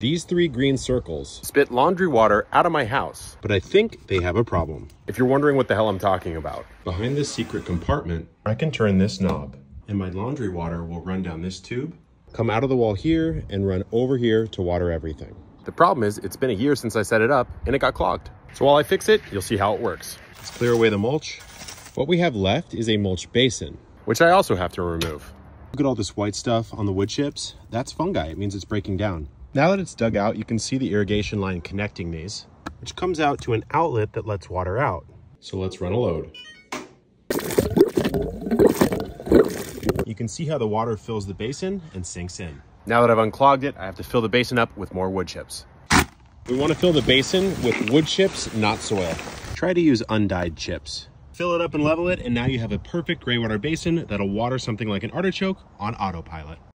These three green circles spit laundry water out of my house. but I think they have a problem. If you're wondering what the hell I'm talking about. Behind this secret compartment, I can turn this knob, and my laundry water will run down this tube, come out of the wall here, and run over here to water everything. The problem is it's been a year since I set it up and it got clogged. So while I fix it, you'll see how it works, Let's clear away the mulch. What we have left is a mulch basin. which I also have to remove. Look at all this white stuff on the wood chips. That's fungi. It means it's breaking down. Now that it's dug out, you can see the irrigation line connecting these, which comes out to an outlet that lets water out. So let's run a load. You can see how the water fills the basin and sinks in. Now that I've unclogged it, I have to fill the basin up with more wood chips. We want to fill the basin with wood chips, not soil. Try to use undyed chips. Fill it up and level it, and now you have a perfect gray water basin that'll water something like an artichoke on autopilot.